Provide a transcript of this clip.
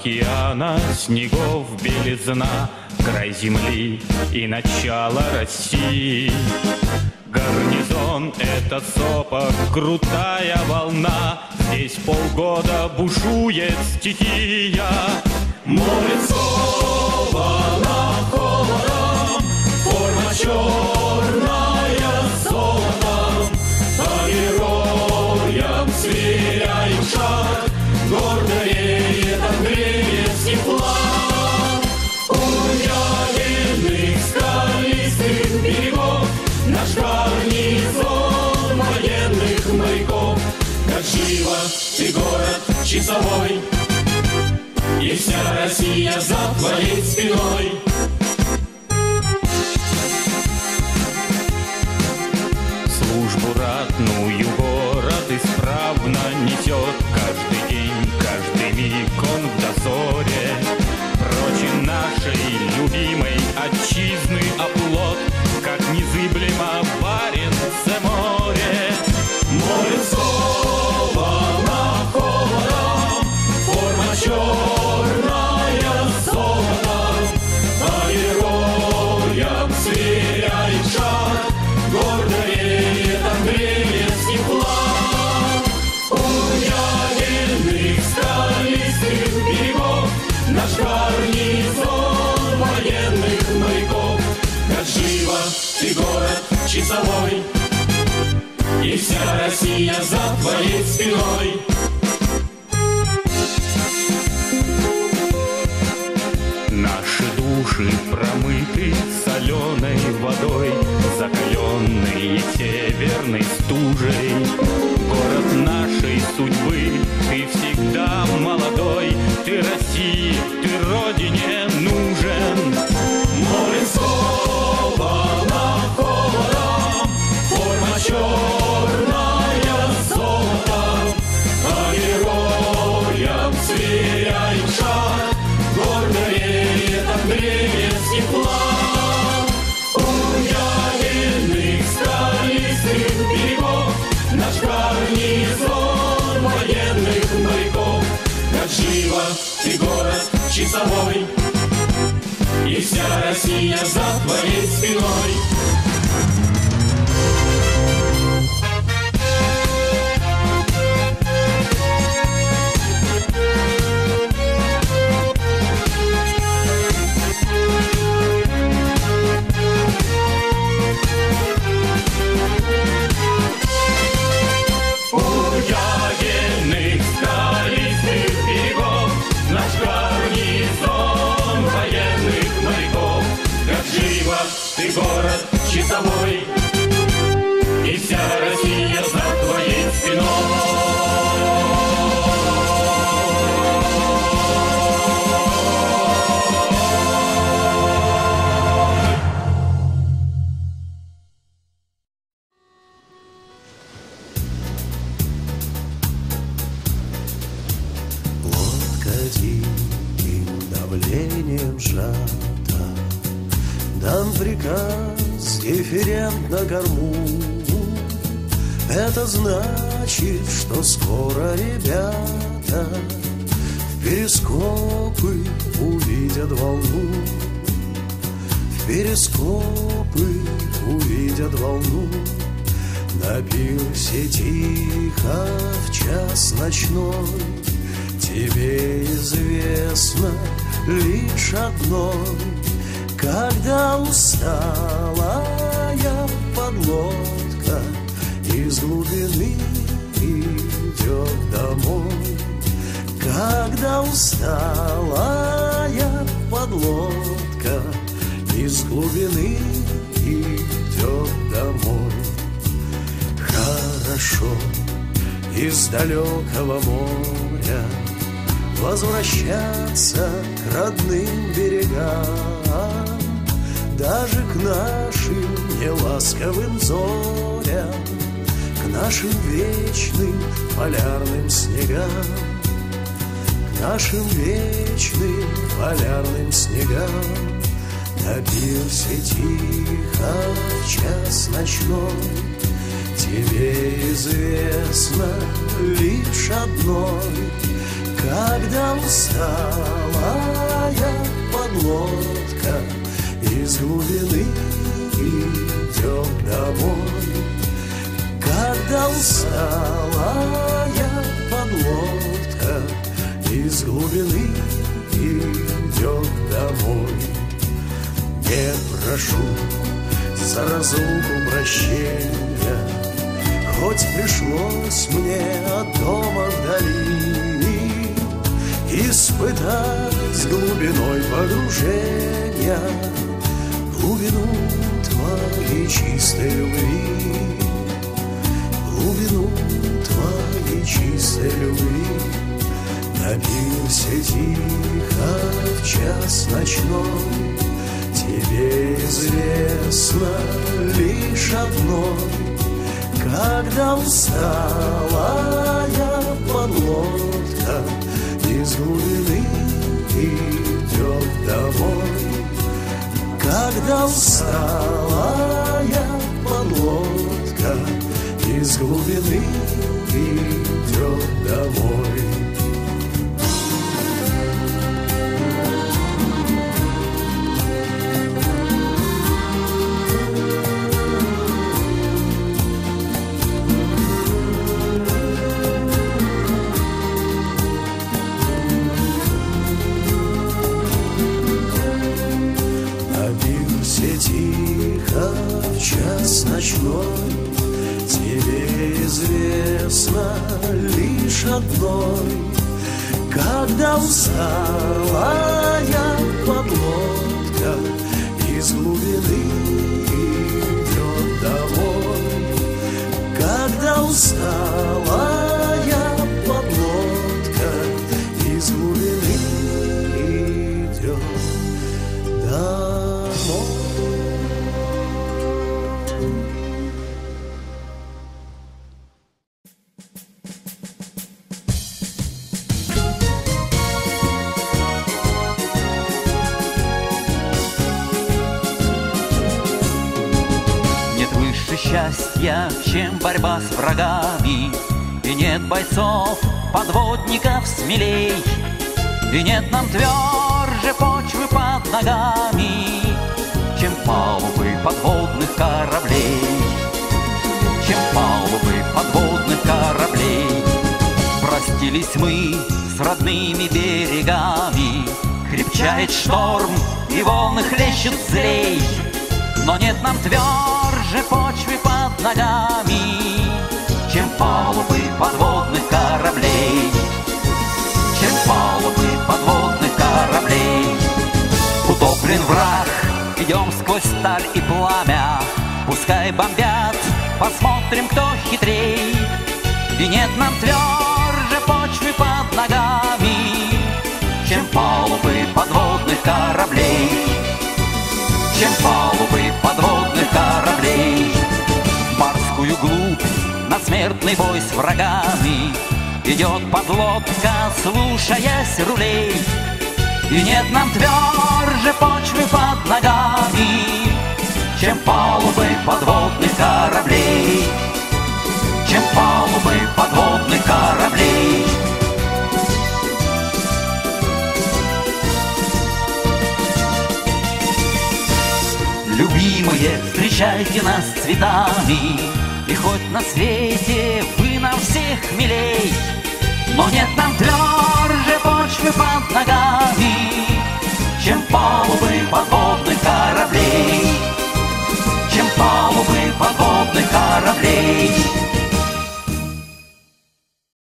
океана снегов белизна, Край земли и начало России. Гарнизон — это сопок, крутая волна, Здесь полгода бушует стихия. Море сковано холодом, форма черная золотом, По героям сверяем шаг, гордо живо ты город часовой, И вся Россия за твоей спиной. Службу ратную город исправно несет. Каждый день, каждый миг он в дозоре. Прочен нашей любимой отчизны оплот спиной Наши души промыты соленой водой, Закаленные северной стужей. Город нашей судьбы, ты всегда молодой, Ты России, ты твоей спиной приказ дифферент на корму. Это значит, что скоро ребята В перископы увидят волну. В перископы увидят волну. На пирсе тихо в час ночной Тебе известно лишь одно Когда усталая подлодка Из глубины идет домой. Когда усталая подлодка Из глубины идет домой. Хорошо из далекого моря Возвращаться к родным берегам Даже к нашим неласковым зорям К нашим вечным полярным снегам К нашим вечным полярным снегам. На пирсе тихо час ночной Тебе известно лишь одной. Когда усталая Из глубины идет домой. Когда усталая подлодка Из глубины идет домой. Не прошу за разлуку прощения Хоть пришлось мне от дома вдали Испытать с глубиной погружения Глубину твоей чистой любви. Глубину твоей чистой любви. На пирсе тихо в час ночной. Тебе известно лишь одно. Когда усталая подлодка Из глубины домой Когда усталая подлодка Из глубины идет час ночной. Тебе известно лишь одной. Когда усталая подлодка Из глубины идет домой. Когда усталая счастья, чем борьба с врагами? И нет бойцов, подводников смелей. И нет нам тверже почвы под ногами Чем палубы подводных кораблей. Чем палубы подводных кораблей. Простились мы с родными берегами. Крепчает шторм и волны хлещут злей. Но нет нам тверже почвы под ногами, Чем палубы подводных кораблей, Чем палубы подводных кораблей. Утоплен враг, идем сквозь сталь и пламя, Пускай бомбят, посмотрим, кто хитрей. И нет нам тверже почвы под ногами, Чем палубы подводных кораблей чем палубы на смертный бой с врагами Идет подлодка, слушаясь рулей. И нет нам тверже почвы под ногами, Чем палубы подводных кораблей, Чем палубы подводных кораблей. Любимые, встречайте нас цветами И хоть на свете вы нам всех милей. Но нет нам тверже почвы под ногами Чем палубы подводных кораблей. Чем палубы подводных кораблей